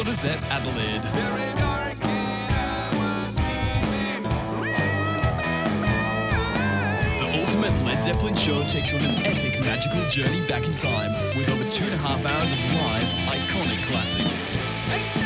Adelaide. The ultimate Led Zeppelin show takes you on an epic magical journey back in time with over two and a half hours of live, iconic classics.